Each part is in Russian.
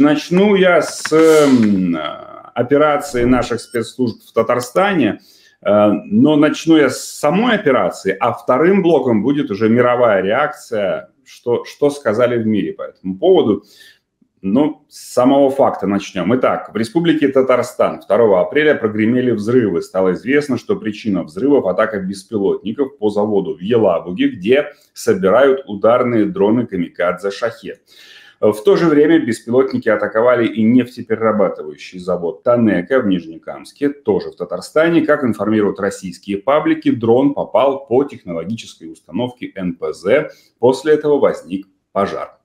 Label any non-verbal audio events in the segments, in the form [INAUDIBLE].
Начну я с операции наших спецслужб в Татарстане, э, но начну я с самой операции, а вторым блоком будет уже мировая реакция, что, что сказали в мире по этому поводу. Ну, с самого факта начнем. Итак, в Республике Татарстан 2 апреля прогремели взрывы. Стало известно, что причина взрывов – атака беспилотников по заводу в Елабуге, где собирают ударные дроны «Камикадзе Шахет». В то же время беспилотники атаковали и нефтеперерабатывающий завод Танека в Нижнекамске, тоже в Татарстане. Как информируют российские паблики, дрон попал по технологической установке НПЗ. После этого возник пожар.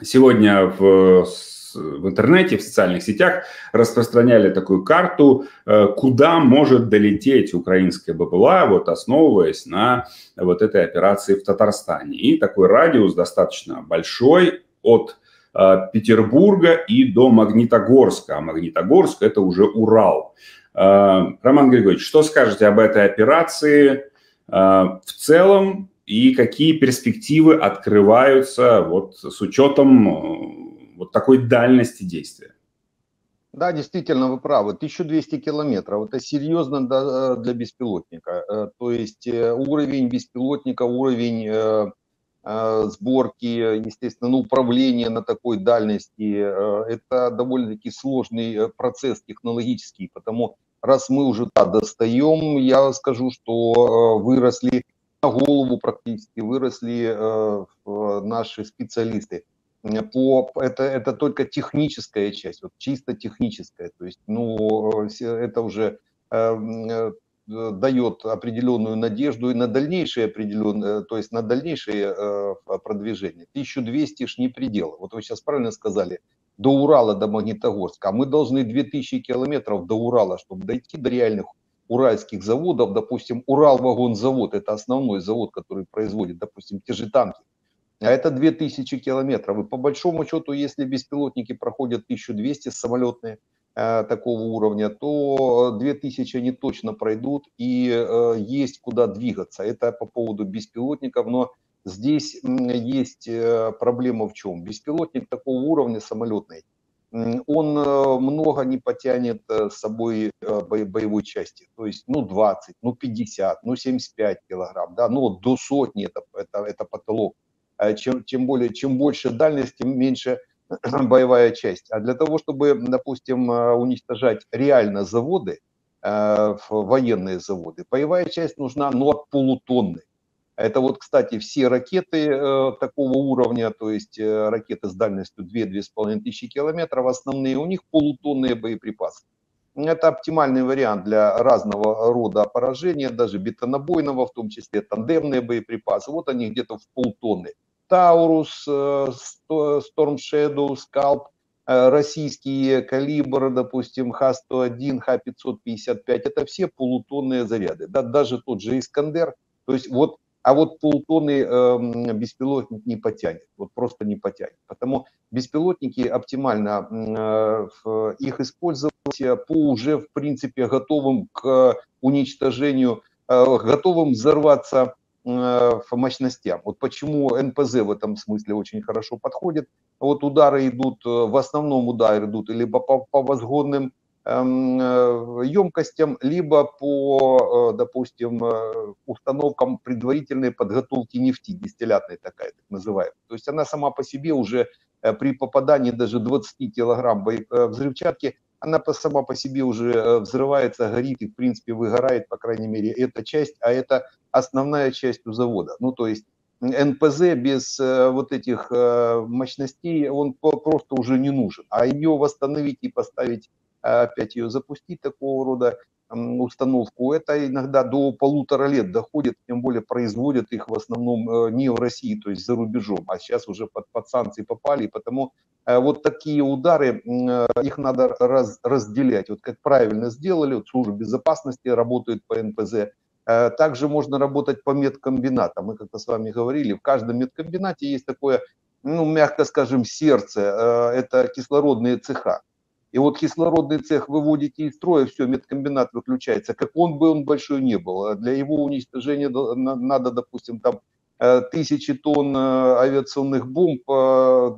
Сегодня в в интернете, в социальных сетях распространяли такую карту, э, куда может долететь украинская БПЛА, вот основываясь на вот этой операции в Татарстане. И такой радиус достаточно большой, от э, Петербурга и до Магнитогорска. А Магнитогорск – это уже Урал. Э, Роман Григорьевич, что скажете об этой операции э, в целом и какие перспективы открываются вот с учетом вот такой дальности действия? Да, действительно, вы правы. 1200 километров – это серьезно для беспилотника. То есть уровень беспилотника, уровень сборки, естественно, на управление на такой дальности. Э, это довольно-таки сложный э, процесс технологический, потому раз мы уже да, достаем, я скажу, что выросли на голову практически, выросли наши специалисты. По, это, это только техническая часть, вот чисто техническая. То есть, ну, это уже Э, дает определенную надежду и на дальнейшее определенное, то есть на дальнейшее э, продвижение. 1200 ж не предел. Вот вы сейчас правильно сказали, до Урала, до Магнитогорска. А мы должны 2000 километров до Урала, чтобы дойти до реальных уральских заводов. Допустим, Урал-вагонзавод, это основной завод, который производит, допустим, те же танки. А это 2000 километров. И по большому счету, если беспилотники проходят 1200 самолетные, Э, такого уровня, то 2000 они точно пройдут и э, есть куда двигаться. Это по поводу беспилотников, но здесь есть э, проблема в чем? Беспилотник такого уровня самолетный, он много не потянет с собой боевой части. То есть, ну, 20, ну, 50, ну, 75 килограмм, да, ну, до сотни это, это, это потолок. Чем, чем, более, чем больше дальность, тем меньше [CLEARS THROAT] боевая часть. А для того, чтобы, допустим, э, уничтожать реально заводы, э, военные заводы, боевая часть нужна ну, от полутонны. Это вот, кстати, все ракеты э, такого уровня, то есть ракеты с дальностью 2-2,5 тысячи километров, основные у них полутонные боеприпасы. Это оптимальный вариант для разного рода поражения, даже бетонобойного, в том числе тандемные боеприпасы. Вот они где-то в полтонны. Таурус, э, Storm Shadow, Scalp, э, российские калибр, допустим, Х-101, Х-555, это все полутонные заряды. Да, даже тот же Искандер, то есть вот, а вот полутонный э, беспилотник не потянет, вот просто не потянет. Потому беспилотники оптимально э, их использовать по уже, в принципе, готовым к уничтожению, э, готовым взорваться Э, мощностям. Вот почему НПЗ в этом смысле очень хорошо подходит. Вот удары идут, э, в основном удары идут либо по, по возгонным емкостям, эм, либо по, э, допустим, установкам предварительной подготовки нефти, дистиллятной такая, так называемая. То есть она сама по себе уже при попадании даже 20 килограмм взрывчатки она сама по себе уже э, взрывается, горит и, в принципе, выгорает, по крайней мере, эта часть, а это основная часть у завода. Ну, то есть НПЗ без э, вот этих э, мощностей, он просто уже не нужен. А ее восстановить и поставить, опять ее запустить такого рода установку, это иногда до полутора лет доходит, тем более производят их в основном э, не в России, то есть за рубежом, а сейчас уже под, под санкции попали, и потому э, вот такие удары, э, их надо раз, разделять. Вот как правильно сделали, вот служба безопасности работает по НПЗ, также можно работать по медкомбинатам. Мы как-то с вами говорили, в каждом медкомбинате есть такое, ну, мягко скажем, сердце, это кислородные цеха. И вот кислородный цех выводите из строя, все, медкомбинат выключается. Как он бы он большой не был. А для его уничтожения надо, допустим, там тысячи тонн авиационных бомб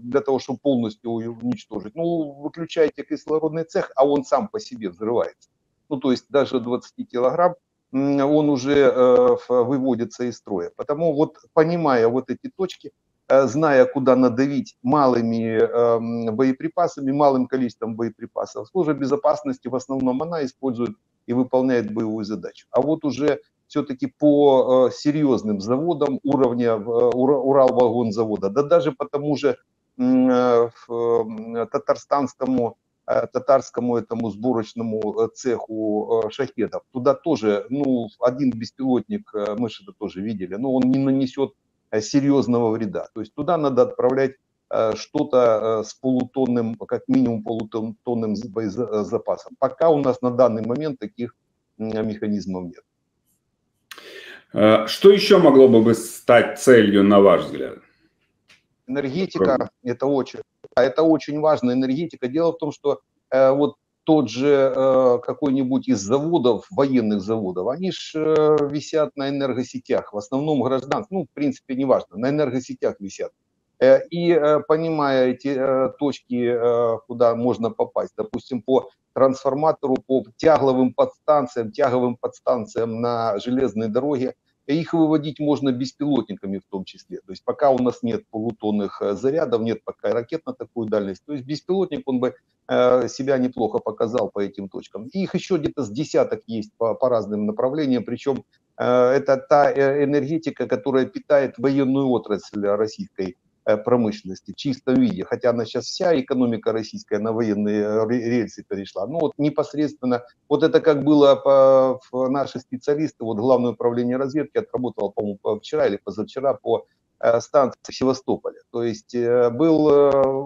для того, чтобы полностью уничтожить. Ну, выключаете кислородный цех, а он сам по себе взрывается. Ну, то есть даже 20 килограмм он уже выводится из строя. Потому вот понимая вот эти точки, Э, зная, куда надавить малыми эм, боеприпасами, малым количеством боеприпасов. Служба безопасности в основном она использует и выполняет боевую задачу. А вот уже все-таки по э, серьезным заводам уровня э, Уралвагонзавода, да даже по тому же татарстанскому татарскому этому сборочному цеху шахедов. Туда тоже, ну, один беспилотник, мы же это тоже видели, но он не нанесет Э, серьезного вреда. То есть туда надо отправлять э, что-то э, с полутонным, как минимум полутонным запасом. Пока у нас на данный момент таких механизмов нет. Что еще могло бы стать целью, на ваш взгляд? Энергетика – это очень, это очень важно. Энергетика. Дело в том, что вот тот же э, какой-нибудь из заводов, военных заводов, они же э, висят на энергосетях, в основном гражданских, ну, в принципе, неважно, на энергосетях висят. Э, и понимая эти точки, куда можно попасть, допустим, по трансформатору, по тягловым подстанциям, тяговым подстанциям на железной дороге, их выводить можно беспилотниками в том числе. То есть пока у нас нет полутонных э, зарядов, нет пока ракет на такую дальность. То есть беспилотник, он бы э, себя неплохо показал по этим точкам. Их еще где-то с десяток есть по, по разным направлениям. Причем э, это та энергетика, которая питает военную отрасль российской промышленности в чистом виде, хотя она сейчас вся экономика российская на военные э, рельсы перешла. Ну вот непосредственно, вот это как было по, наши специалисты, вот Главное управление разведки отработало, по-моему, вчера или позавчера по э, станции Севастополя. То есть был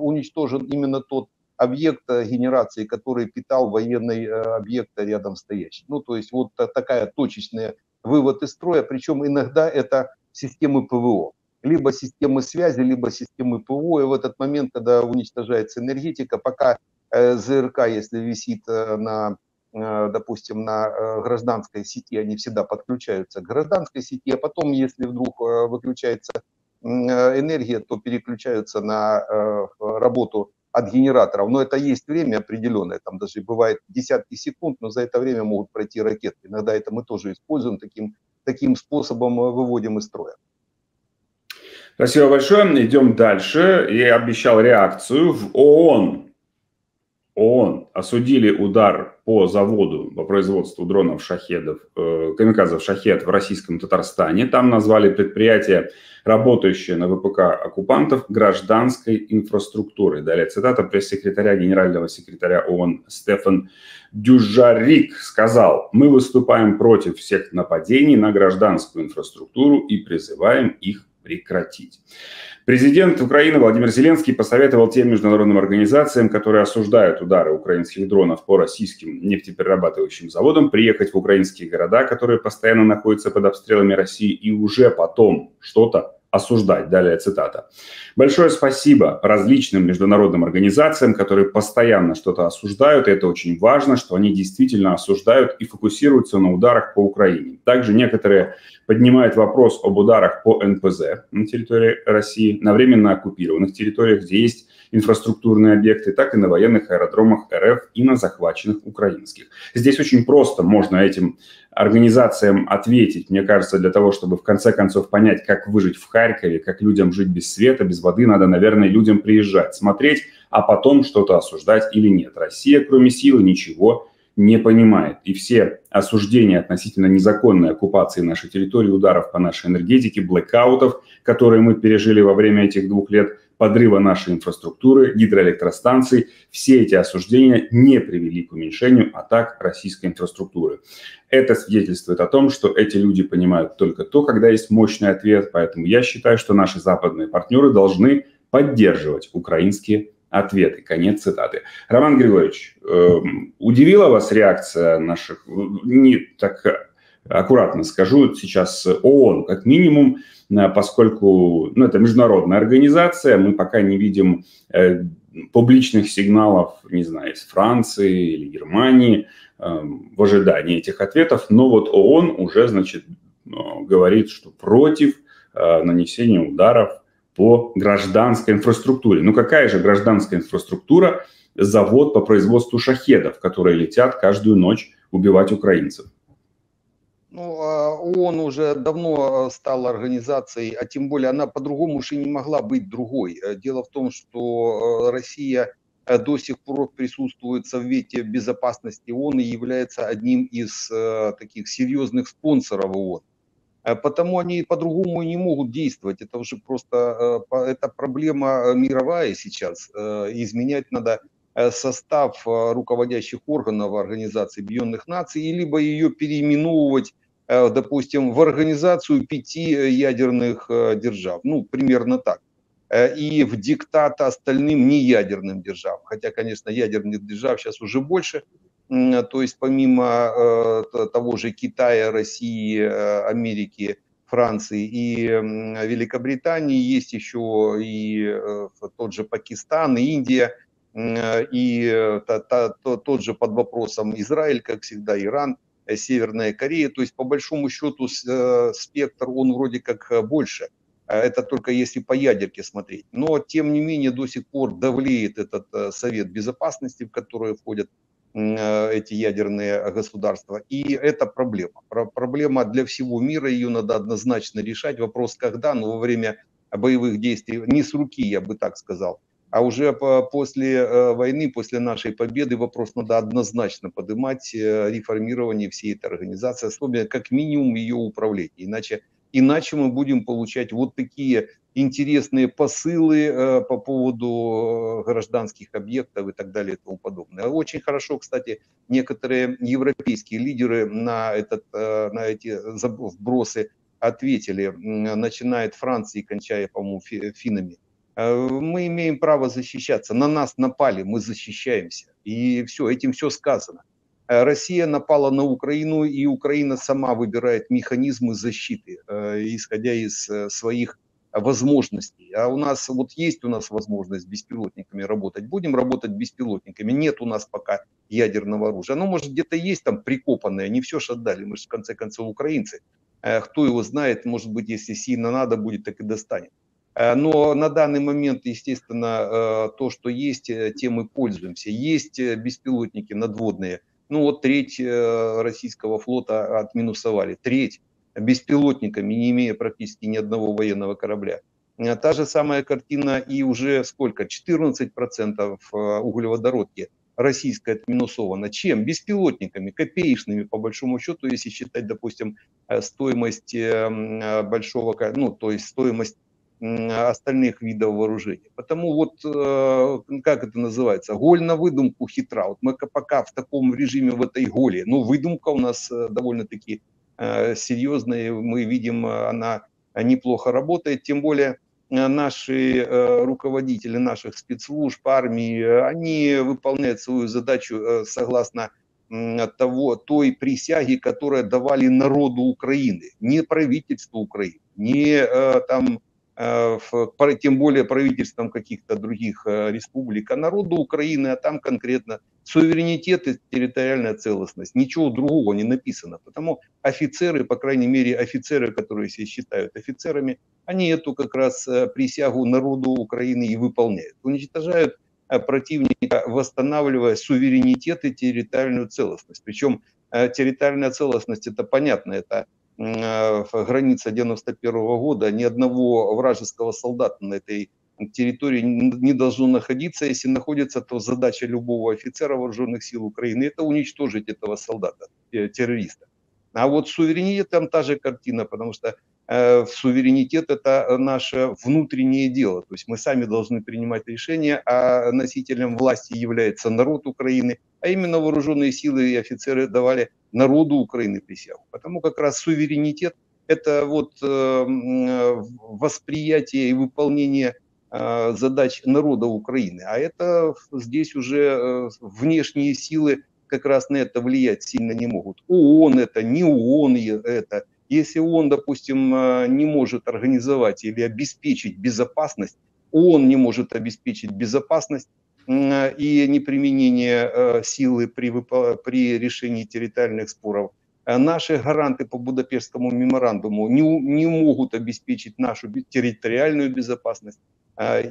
уничтожен именно тот объект генерации, который питал военный объект рядом стоящий. Ну, то есть вот такая точечная вывод из строя, причем иногда это системы ПВО либо системы связи, либо системы ПВО. И в этот момент, когда уничтожается энергетика, пока э, ЗРК, если висит э, на, э, допустим, на гражданской сети, они всегда подключаются к гражданской сети, а потом, если вдруг выключается энергия, то переключаются на работу от генераторов. Но это есть время определенное, там даже бывает десятки секунд, но за это время могут пройти ракеты. Иногда это мы тоже используем, таким, таким способом выводим из строя. Спасибо большое. Идем дальше. Я обещал реакцию. В ООН, ООН осудили удар по заводу по производству дронов шахедов, э, камикадзов шахед в российском Татарстане. Там назвали предприятие, работающее на ВПК оккупантов, гражданской инфраструктурой. Далее цитата пресс-секретаря генерального секретаря ООН Стефан Дюжарик сказал, мы выступаем против всех нападений на гражданскую инфраструктуру и призываем их прекратить. Президент Украины Владимир Зеленский посоветовал тем международным организациям, которые осуждают удары украинских дронов по российским нефтеперерабатывающим заводам, приехать в украинские города, которые постоянно находятся под обстрелами России, и уже потом что-то осуждать. Далее цитата. Большое спасибо различным международным организациям, которые постоянно что-то осуждают. Это очень важно, что они действительно осуждают и фокусируются на ударах по Украине. Также некоторые поднимают вопрос об ударах по НПЗ на территории России, на временно оккупированных территориях, где есть инфраструктурные объекты, так и на военных аэродромах РФ и на захваченных украинских. Здесь очень просто можно этим организациям ответить, мне кажется, для того, чтобы в конце концов понять, как выжить в Харькове, как людям жить без света, без воды, надо, наверное, людям приезжать, смотреть, а потом что-то осуждать или нет. Россия, кроме силы, ничего не понимает. И все осуждения относительно незаконной оккупации нашей территории, ударов по нашей энергетике, блэкаутов, которые мы пережили во время этих двух лет, подрыва нашей инфраструктуры, гидроэлектростанций, все эти осуждения не привели к уменьшению атак российской инфраструктуры. Это свидетельствует о том, что эти люди понимают только то, когда есть мощный ответ, поэтому я считаю, что наши западные партнеры должны поддерживать украинские ответы. Конец цитаты. Роман Григорьевич, э, удивила вас реакция наших, не так аккуратно скажу сейчас, ООН, как минимум, э, поскольку ну, это международная организация, мы пока не видим э, публичных сигналов, не знаю, из Франции или Германии э, в ожидании этих ответов, но вот ООН уже, значит, э, говорит, что против нанесения ударов по гражданской инфраструктуре. Ну какая же гражданская инфраструктура? Завод по производству шахедов, которые летят каждую ночь убивать украинцев. Ну, а ООН уже давно стала организацией, а тем более она по-другому уж и не могла быть другой. Дело в том, что Россия до сих пор присутствует в Совете Безопасности ООН и является одним из таких серьезных спонсоров ООН. Э, потому они по-другому не могут действовать. Это уже просто э, это проблема мировая сейчас. Э, изменять надо состав руководящих органов Организации Объединенных Наций, либо ее переименовывать, допустим, в Организацию пяти ядерных держав. Ну, примерно так. И в диктат остальным неядерным державам. Хотя, конечно, ядерных держав сейчас уже больше – то есть помимо э, того же Китая, России, э, Америки, Франции и Великобритании есть еще и э, тот же Пакистан, Индия, и тот же под вопросом Израиль, как всегда, Иран, Северная Корея. То есть по большому счету спектр он вроде как больше. Это только если по ядерке смотреть. Но тем не менее до сих пор давлеет этот Совет Безопасности, в который входят Э, эти ядерные государства. И это проблема. Проблема для всего мира, ее надо однозначно решать. Вопрос когда, но во время боевых действий, не с руки, я бы так сказал, а уже после э, войны, после нашей победы вопрос надо однозначно поднимать э, реформирование всей этой организации, особенно как минимум ее управления. Иначе, иначе мы будем получать вот такие интересные посылы э, по поводу гражданских объектов и так далее и тому подобное. Очень хорошо, кстати, некоторые европейские лидеры на, этот, на эти вбросы ответили, начиная от Франции, кончая, по-моему, финами. Мы имеем право защищаться. На нас напали, мы защищаемся. И все, этим все сказано. Россия напала на Украину, и Украина сама выбирает механизмы защиты, исходя из своих возможностей. А у нас вот есть у нас возможность беспилотниками работать. Будем работать беспилотниками. Нет у нас пока ядерного оружия. Оно может где-то есть там прикопанное, не все же отдали. Мы же в конце концов украинцы. Э, кто его знает, может быть, если сильно надо будет, так и достанет. Э, но на данный момент, естественно, э, то, что есть, тем и пользуемся. Есть беспилотники надводные. Ну вот треть российского флота отминусовали. Треть беспилотниками, не имея практически ни одного военного корабля. Э, та же самая картина и уже сколько? 14% э, углеводородки российская отминусована. Чем? Беспилотниками, копеечными по большому счету, если считать, допустим, э, стоимость большого, ну, то есть стоимость остальных видов вооружений. Потому вот, как это называется, голь на выдумку хитра. Вот мы пока в таком режиме, в этой голе, ну, выдумка у нас довольно-таки Э, серьезной, мы видим, э, она неплохо работает, тем более э, наши руководители наших спецслужб, армии, они выполняют свою задачу согласно того, той присяги, которую давали народу Украины, не правительству Украины, не там Э, тем более правительством каких-то других э, республик, а народу Украины, а там конкретно суверенитет и территориальная целостность. Ничего другого не написано. Потому офицеры, по крайней мере офицеры, которые себя считают офицерами, они эту как раз э, присягу народу Украины и выполняют. Уничтожают противника, восстанавливая суверенитет и территориальную целостность. Причем территориальная целостность, это понятно, это Э, граница 91 года, ни одного вражеского солдата на этой территории не должно находиться. Если находится, то задача любого офицера вооруженных сил Украины – это уничтожить этого солдата, э, террориста. А вот суверенитет там та же картина, потому что э, суверенитет – это наше внутреннее дело. То есть мы сами должны принимать решения, а носителем власти является народ Украины, а именно вооруженные силы и офицеры давали народу Украины присягу. Потому как раз суверенитет – это вот э, восприятие и выполнение э, задач народа Украины. А это здесь уже э, внешние силы как раз на это влиять сильно не могут. ООН это, не ООН это. Если ООН, допустим, не может организовать или обеспечить безопасность, ООН не может обеспечить безопасность, и неприменение э, силы при, при решении территориальных споров, наши гаранты по Будапештскому меморандуму не, не могут обеспечить нашу территориальную безопасность.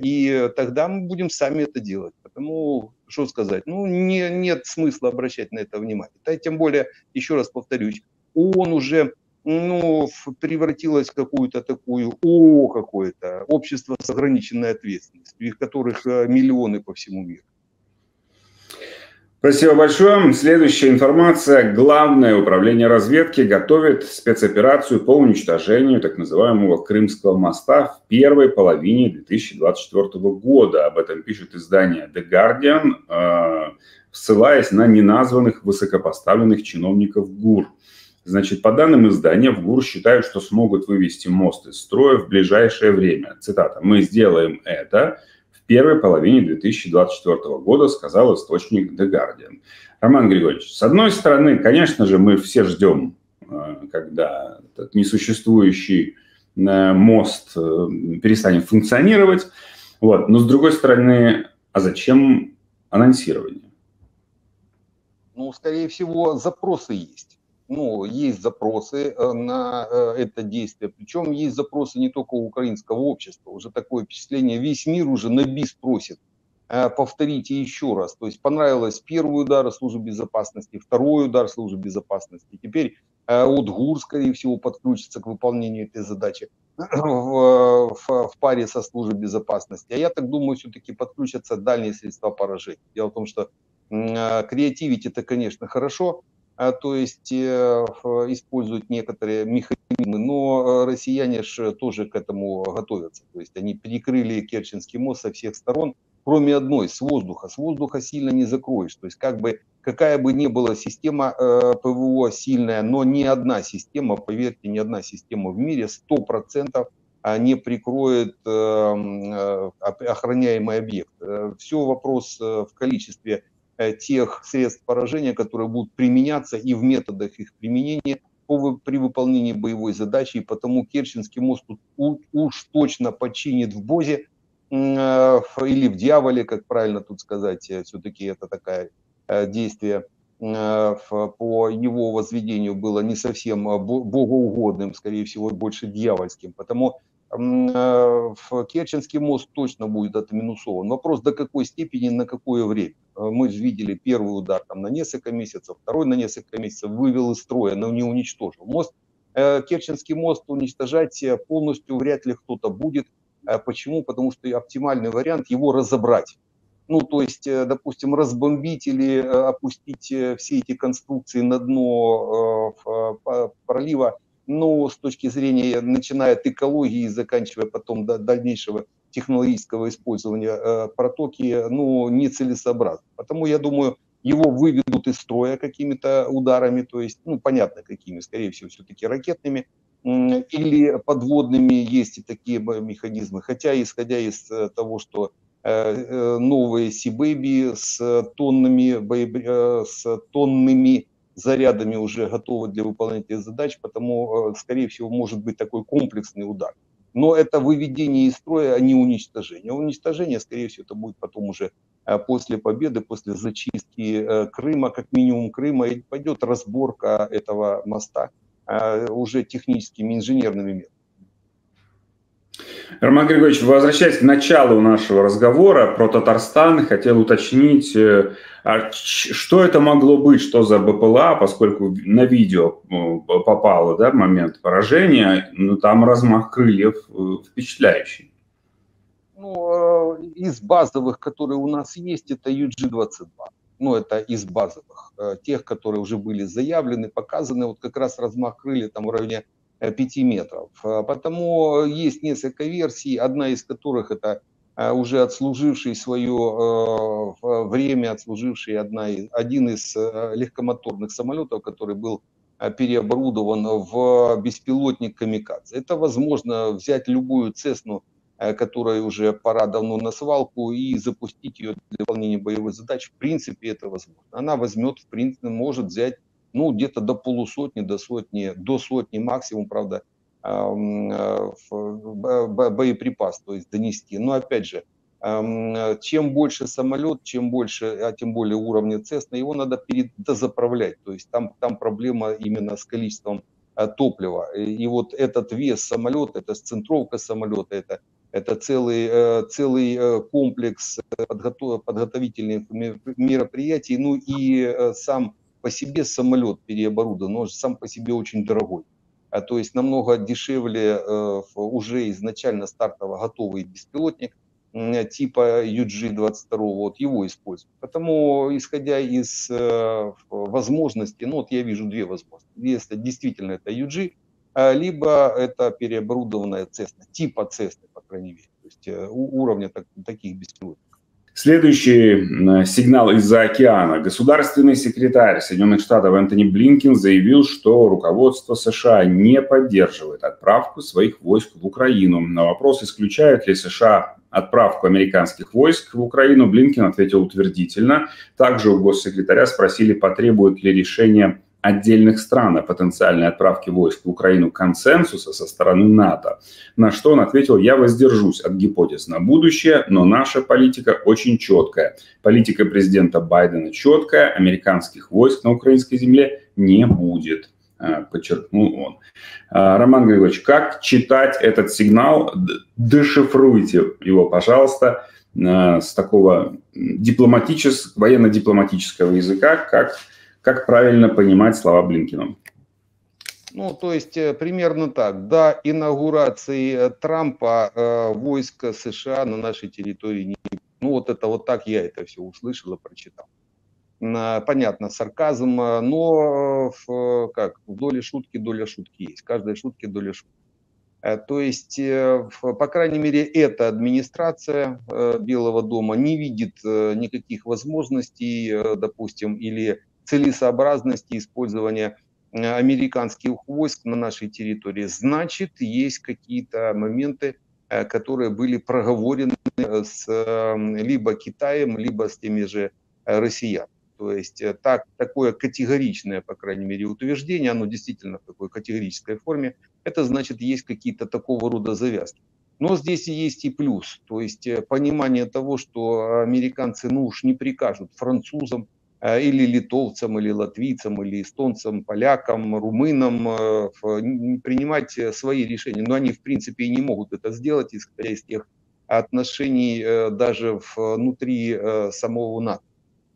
И тогда мы будем сами это делать. Потому, что сказать, ну, не, нет смысла обращать на это внимание. Да, тем более, еще раз повторюсь, он уже ну, превратилась в какую-то такую, о, какое-то общество с ограниченной ответственностью, которых э, миллионы по всему миру. Спасибо большое. Следующая информация. Главное управление разведки готовит спецоперацию по уничтожению так называемого Крымского моста в первой половине 2024 года. Об этом пишет издание The Guardian, э, ссылаясь на неназванных высокопоставленных чиновников ГУР. Значит, по данным издания, в ГУР считают, что смогут вывести мост из строя в ближайшее время. Цитата. «Мы сделаем это в первой половине 2024 года», сказал источник The Guardian. Роман Григорьевич, с одной стороны, конечно же, мы все ждем, э, когда этот несуществующий э, мост э, перестанет функционировать. Вот. Но с другой стороны, а зачем анонсирование? Ну, скорее всего, запросы есть ну, есть запросы э, на э, это действие. Причем есть запросы не только у украинского общества. Уже такое впечатление, весь мир уже на бис просит. Э, повторите еще раз. То есть понравилось первый удар службы безопасности, второй удар службы безопасности. Теперь от ГУР, скорее всего, подключится к выполнению этой задачи [CLEARS THROAT] в, в, в паре со службой безопасности. А я так думаю, все-таки подключатся дальние средства поражения. Дело в том, что креативить это, конечно, хорошо, то есть э, используют некоторые механизмы, но э, россияне же тоже к этому готовятся. То есть они перекрыли Керченский мост со всех сторон, кроме одной, с воздуха. С воздуха сильно не закроешь. То есть как бы, какая бы ни была система э, ПВО сильная, но ни одна система, поверьте, ни одна система в мире 100% не прикроет охраняемый объект. Все вопрос в количестве тех средств поражения, которые будут применяться и в методах их применения при выполнении боевой задачи. И потому Керченский мост уж точно починит в Бозе э, или в Дьяволе, как правильно тут сказать, э, все-таки это такое действие по его возведению было не совсем богоугодным, скорее всего, больше дьявольским. Потому Э, Керченский мост точно будет отминусован. Вопрос, до какой степени, на какое время. Э, мы же видели первый удар там, на несколько месяцев, второй на несколько месяцев вывел из строя, но не уничтожил. Мост, э, Керченский мост уничтожать полностью вряд ли кто-то будет. Почему? Потому что оптимальный вариант его разобрать. Ну, то есть, допустим, разбомбить или опустить все эти конструкции на дно пролива но с точки зрения, начиная от экологии и заканчивая потом до дальнейшего технологического использования э, протоки, ну, нецелесообразно. Потому я думаю, его выведут из строя какими-то ударами, то есть, ну, понятно какими, скорее всего, все-таки ракетными или подводными, есть и такие механизмы. Хотя, исходя из э, того, что э, новые Сибэби с тоннами, с тоннами зарядами уже готовы для выполнения задач, потому, скорее всего, может быть такой комплексный удар. Но это выведение из строя, а не уничтожение. Уничтожение, скорее всего, это будет потом уже э, после победы, после зачистки э, Крыма, как минимум Крыма, и пойдет разборка этого моста уже техническими, инженерными методами. Роман Григорьевич, возвращаясь к началу нашего разговора про Татарстан, хотел уточнить, э, а что это могло быть, что за БПЛА, поскольку на видео э, попало да, момент поражения, но там размах крыльев э, впечатляющий. Ну, из базовых, которые у нас есть, это UG-22. Ну, это из базовых. Тех, которые уже были заявлены, показаны, вот как раз размах крылья там в районе 5 метров. А потому есть несколько версий, одна из которых это а, уже отслуживший свое э, время, отслуживший одна, один из э, легкомоторных самолетов, который был э, переоборудован в беспилотник «Камикадзе». Это возможно взять любую «Цесну», которая уже пора давно на свалку, и запустить ее для выполнения боевой задачи. В принципе, это возможно. Она возьмет, в принципе, может взять ну, где-то до полусотни, до сотни, до сотни максимум, правда, э, боеприпас, то есть донести. Но опять же, чем больше самолет, чем больше, а тем более уровня Cessna, его надо передозаправлять. То есть там, там проблема именно с количеством э, топлива. И вот этот вес самолета, это центровка самолета, это, это целый, э, целый комплекс подготов, подготовительных мероприятий. Ну и сам по себе самолет переоборудован, он сам по себе очень дорогой. А То есть намного дешевле уже изначально стартово готовый беспилотник, типа UG-22, вот его используют. Поэтому, исходя из э, возможностей, ну вот я вижу две возможности. Если действительно это UG, а, либо это переоборудованная Cessna, типа Cessna, по крайней мере, то есть э, уровня так, таких беспилотников. Следующий сигнал из-за океана. Государственный секретарь Соединенных Штатов Энтони Блинкин заявил, что руководство США не поддерживает отправку своих войск в Украину. На вопрос, исключают ли США отправку американских войск в Украину, Блинкин ответил утвердительно. Также у госсекретаря спросили, потребует ли решение отдельных стран о потенциальной отправке войск в Украину консенсуса со стороны НАТО. На что он ответил, я воздержусь от гипотез на будущее, но наша политика очень четкая. Политика президента Байдена четкая, американских войск на украинской земле не будет. Э, подчеркнул он. Э, Роман Григорьевич, как читать этот сигнал? Дешифруйте его, пожалуйста, э, с такого дипломатического, военно-дипломатического языка, как, как правильно понимать слова Блинкина. Ну, то есть примерно так. До инаугурации Трампа э, войск США на нашей территории не... Ну, вот это вот так я это все услышал и прочитал понятно, сарказм, э, но в, как, в доле шутки доля шутки есть, в каждой шутке доля шутки. Э, то есть, э, по крайней мере, эта администрация Белого дома не видит никаких возможностей, допустим, или целесообразности использования американских войск на нашей территории. Значит, есть какие-то моменты, которые были проговорены с либо Китаем, либо с теми же россиянами. То есть э, так, такое категоричное, по крайней мере, утверждение, оно действительно в такой категорической форме, это значит, есть какие-то такого рода завязки. Но здесь есть и плюс, то есть э, понимание того, что американцы, ну уж не прикажут французам э, или литовцам, или латвийцам, или эстонцам, полякам, румынам принимать свои решения. Но они, в принципе, и не могут это сделать, исходя из тех отношений даже внутри самого НАТО.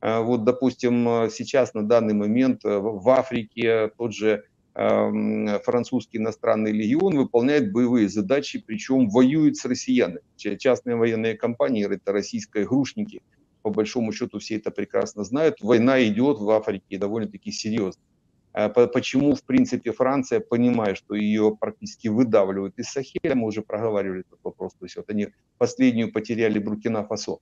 Э, вот, допустим, э, сейчас на данный момент э, в Африке тот же эм, французский иностранный легион выполняет боевые задачи, причем воюет с россиянами. Частные военные компании – это российские игрушники. По большому счету все это прекрасно знают. Война идет в Африке довольно-таки серьезно. Почему, в принципе, Франция, понимая, что ее практически выдавливают из Сахеля, мы уже проговаривали этот вопрос, то есть вот они последнюю потеряли Буркина-Фасо.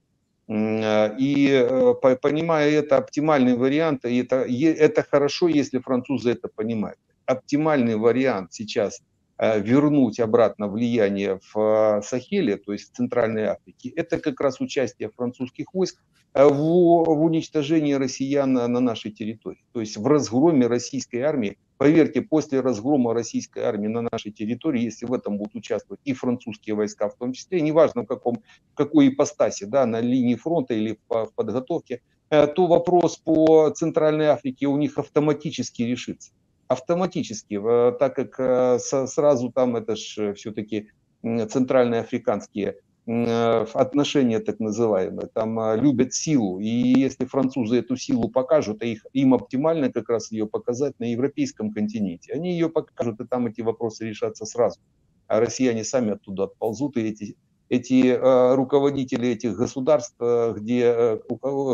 Э, и э, понимая это, оптимальный вариант, и это, это хорошо, если французы это понимают. Оптимальный вариант сейчас вернуть обратно влияние в Сахеле, то есть в Центральной Африке, это как раз участие французских войск в, в уничтожении россиян на нашей территории, то есть в разгроме российской армии. Поверьте, после разгрома российской армии на нашей территории, если в этом будут участвовать и французские войска в том числе, неважно в, каком, в какой ипостаси, да, на линии фронта или в, подготовке, э, то вопрос по Центральной Африке у них автоматически решится. Автоматически, э, так как э, сразу там это же все-таки центральноафриканские Э, отношения так называемые, там любят силу. И если французы эту силу покажут, а их, им оптимально как раз ее показать на европейском континенте, они ее покажут, и там эти вопросы решатся сразу. А россияне сами оттуда отползут, и эти, эти руководители этих государств, где,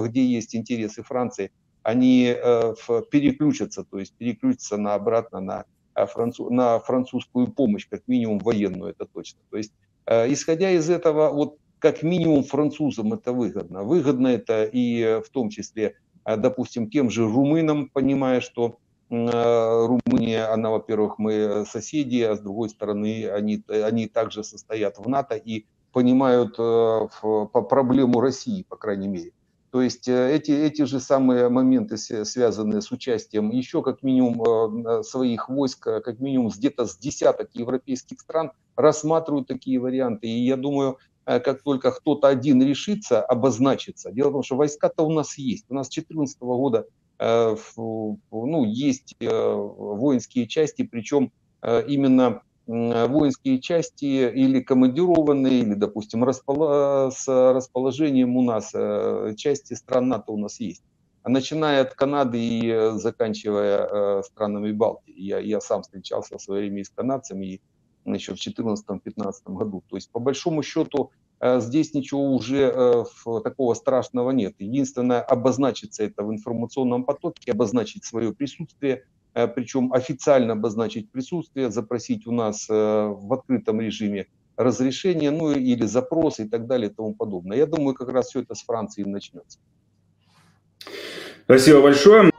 где есть интересы Франции, они э, переключатся, то есть переключатся на обратно на, француз, на французскую помощь, как минимум военную, это точно. То есть Э, исходя из этого, вот как минимум французам это выгодно. Выгодно это и э, в том числе, э, допустим, тем же румынам, понимая, что Румыния, она, во-первых, мы соседи, а с другой стороны, они, они также состоят в НАТО и понимают проблему России, по крайней мере. То есть эти, эти же самые моменты, связанные с участием еще как минимум своих войск, как минимум где-то с десяток европейских стран, рассматривают такие варианты. И я думаю, как только кто-то один решится, обозначиться. Дело в том, что войска-то у нас есть. У нас с 2014 года ну, есть воинские части, причем именно воинские части или командированные, или, допустим, с расположением у нас части стран НАТО у нас есть начиная от Канады и э, заканчивая э, странами Балтии. Я, я сам встречался в свое время с канадцами и еще в 2014-2015 году. То есть, по большому счету, э, здесь ничего уже такого страшного нет. Единственное, обозначиться это в информационном потоке, обозначить свое присутствие, причем официально обозначить присутствие, запросить у нас в открытом режиме разрешение, ну или запрос и так далее и тому подобное. Я думаю, как раз все это с Франции начнется. Спасибо большое.